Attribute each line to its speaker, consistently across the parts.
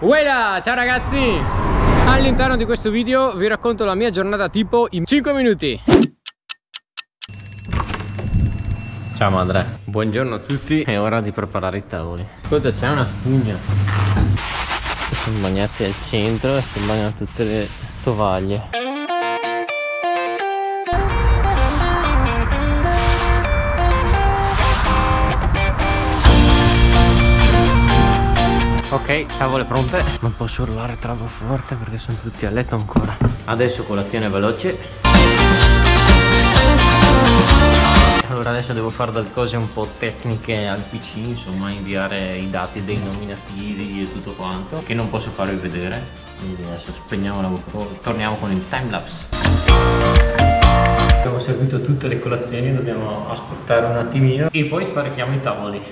Speaker 1: Uela, ciao ragazzi! All'interno di questo video vi racconto la mia giornata tipo in 5 minuti. Ciao madre, buongiorno a tutti, è ora di preparare i tavoli. Ascolta, c'è una spugna. Sono bagnati al centro e si bagnano tutte le tovaglie. Tavole pronte. Non posso urlare troppo forte perché sono tutti a letto ancora. Adesso colazione veloce. Allora adesso devo fare delle cose un po' tecniche al PC Insomma inviare i dati dei nominativi e tutto quanto Che non posso farvi vedere. Quindi adesso spegniamo la GoPro Torniamo con il timelapse. Abbiamo servito tutte le colazioni Dobbiamo aspettare un attimino. E poi sparichiamo i tavoli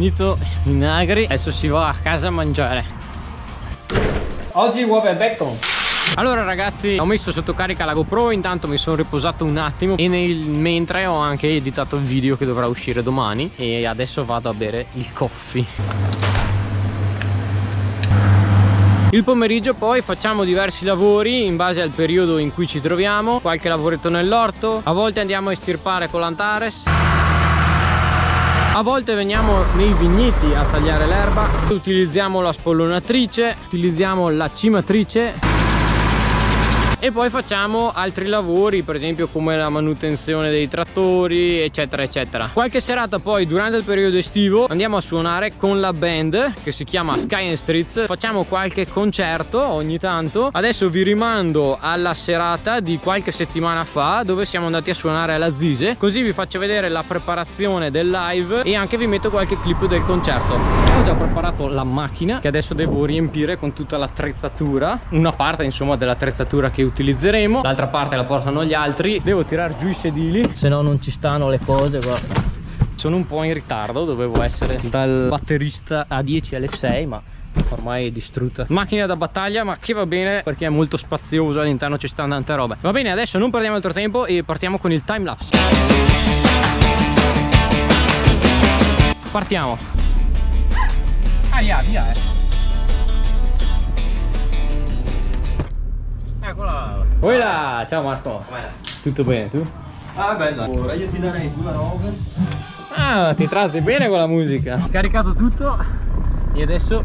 Speaker 1: finito i nagri adesso si va a casa a mangiare. Oggi uova e bacon allora ragazzi ho messo sotto carica la GoPro intanto mi sono riposato un attimo e nel mentre ho anche editato il video che dovrà uscire domani e adesso vado a bere il coffee. Il pomeriggio poi facciamo diversi lavori in base al periodo in cui ci troviamo. Qualche lavoretto nell'orto a volte andiamo a estirpare con l'Antares a volte veniamo nei vigneti a tagliare l'erba. Utilizziamo la spollonatrice utilizziamo la cimatrice e poi facciamo altri lavori per esempio come la manutenzione dei trattori eccetera eccetera. Qualche serata poi durante il periodo estivo andiamo a suonare con la band che si chiama Sky and Streets. Facciamo qualche concerto ogni tanto. Adesso vi rimando alla serata di qualche settimana fa dove siamo andati a suonare alla Zise. Così vi faccio vedere la preparazione del live e anche vi metto qualche clip del concerto. Ho già preparato la macchina che adesso devo riempire con tutta l'attrezzatura. Una parte insomma dell'attrezzatura che utilizzeremo. L'altra parte la portano gli altri. Devo tirare giù i sedili. Se no non ci stanno le cose guarda. Sono un po' in ritardo dovevo essere dal batterista a 10 alle 6 ma ormai è distrutta. Macchina da battaglia ma che va bene perché è molto spaziosa all'interno ci stanno tante robe va bene adesso non perdiamo altro tempo e partiamo con il time lapse partiamo. Via via eh Eccola! Uela! Ciao Marco! Tutto bene, tu?
Speaker 2: Ah bella! Ora io ti darei due robe.
Speaker 1: Ah, ti tratti bene con la musica! Caricato tutto e adesso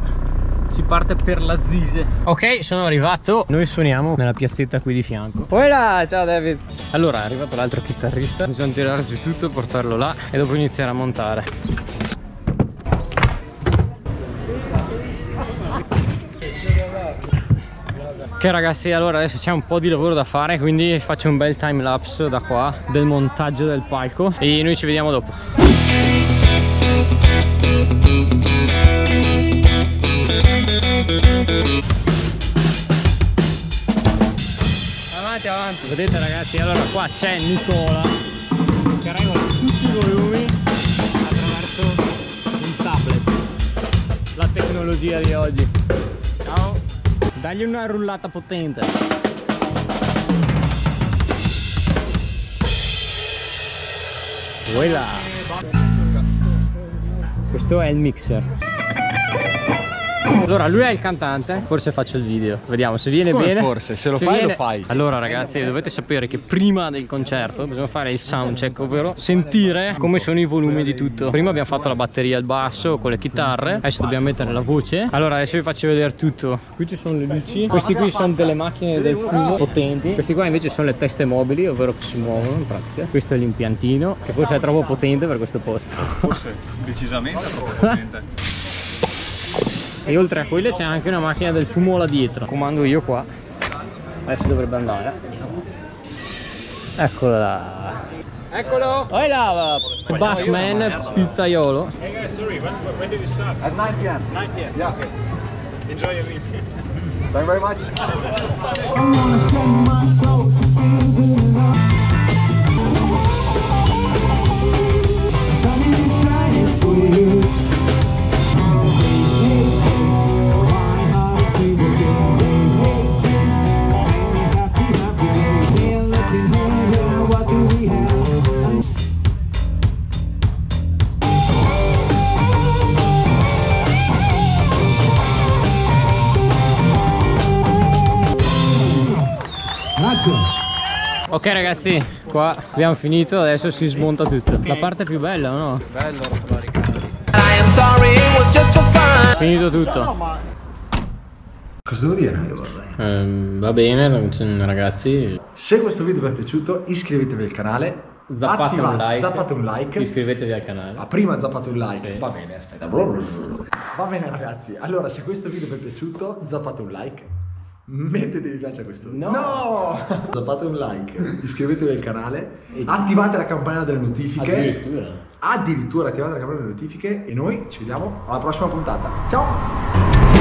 Speaker 1: si parte per la Zise Ok, sono arrivato Noi suoniamo nella piazzetta qui di fianco Uela! Ciao David! Allora, è arrivato l'altro chitarrista Bisogna tirare giù tutto, portarlo là e dopo iniziare a montare Ok ragazzi allora adesso c'è un po' di lavoro da fare quindi faccio un bel time lapse da qua del montaggio del palco e noi ci vediamo dopo. Avanti avanti Vedete ragazzi allora qua c'è Nicola che regola tutti i volumi attraverso un tablet La tecnologia di oggi Dagli una rullata potente. Voilà. Questo è il mixer. Allora lui è il cantante Forse faccio il video. Vediamo se viene
Speaker 2: Come
Speaker 1: bene.
Speaker 2: forse? Se lo fai,
Speaker 1: viene...
Speaker 2: lo fai.
Speaker 1: Allora ragazzi dovete sapere che prima del concerto Bisogna fare il sound check Ovvero sentire come sono i volumi di tutto. Prima abbiamo fatto la batteria al basso Con le chitarre. Adesso dobbiamo mettere la voce. Allora adesso vi faccio vedere tutto. Qui ci sono le luci. Questi qui sono delle macchine del fumo potenti. Questi qua invece sono le teste mobili Ovvero che si muovono in pratica. Questo è l'impiantino Che forse è troppo potente per questo posto.
Speaker 2: Forse decisamente troppo potente.
Speaker 1: E oltre a quelle c'è anche una macchina del fumo là dietro. Comando io qua. Adesso dovrebbe andare. Eccola là. Eccolo! Oi là! Bassman pizzaiolo.
Speaker 3: Hey guys, sorry, when, when did you start?
Speaker 2: At 9 p.m.
Speaker 3: 9 p.m.
Speaker 2: Yeah.
Speaker 3: Okay. Enjoy your meal.
Speaker 2: Thank you very much.
Speaker 1: Ok ragazzi, qua abbiamo finito, adesso si smonta tutto. La parte più bella, o no?
Speaker 4: Bello rotolare i cavi.
Speaker 5: I am sorry, it was just for fun.
Speaker 1: Finito tutto.
Speaker 6: Cosa devo dire?
Speaker 1: Ehm, va bene ragazzi.
Speaker 6: Se questo video vi è piaciuto iscrivetevi al canale.
Speaker 1: Zappate un like.
Speaker 6: Zappate un like.
Speaker 1: Iscrivetevi al canale.
Speaker 6: Ah, prima zappate un like.
Speaker 1: Sì.
Speaker 6: Va bene, aspetta. Va bene ragazzi. Allora, se questo video vi è piaciuto, zappate un like. Mettete mi piace a questo
Speaker 1: No.
Speaker 6: No! Zappate un like, iscrivetevi al canale, attivate la campanella delle notifiche.
Speaker 1: Addirittura.
Speaker 6: Addirittura attivate la campanella delle notifiche e noi ci vediamo alla prossima puntata. Ciao!